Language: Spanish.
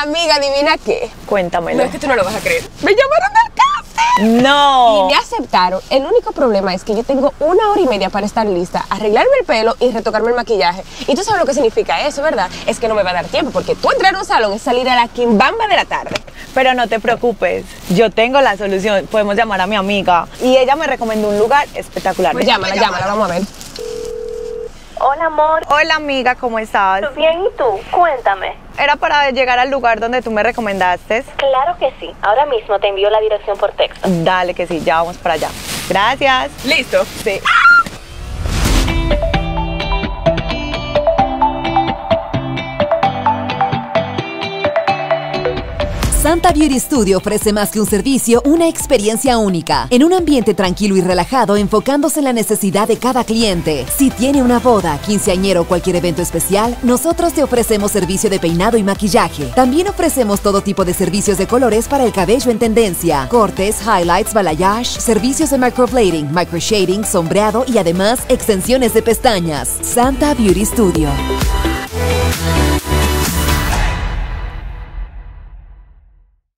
Amiga, adivina qué. Cuéntamelo. No es que tú no lo vas a creer. Me llamaron del café. No. Y me aceptaron. El único problema es que yo tengo una hora y media para estar lista, arreglarme el pelo y retocarme el maquillaje. Y tú sabes lo que significa eso, ¿verdad? Es que no me va a dar tiempo, porque tú entrar a un salón es salir a la quimbamba de la tarde. Pero no te preocupes, yo tengo la solución. Podemos llamar a mi amiga y ella me recomendó un lugar espectacular. Pues llámala, llámala, vamos a ver. Hola, amor. Hola amiga, ¿cómo estás? Bien, ¿y tú? Cuéntame. Era para llegar al lugar donde tú me recomendaste. Claro que sí. Ahora mismo te envío la dirección por texto. Dale que sí, ya vamos para allá. Gracias. ¿Listo? Sí. Santa Beauty Studio ofrece más que un servicio, una experiencia única, en un ambiente tranquilo y relajado enfocándose en la necesidad de cada cliente. Si tiene una boda, quinceañero o cualquier evento especial, nosotros te ofrecemos servicio de peinado y maquillaje. También ofrecemos todo tipo de servicios de colores para el cabello en tendencia, cortes, highlights, balayage, servicios de microblading, microshading, sombreado y además extensiones de pestañas. Santa Beauty Studio.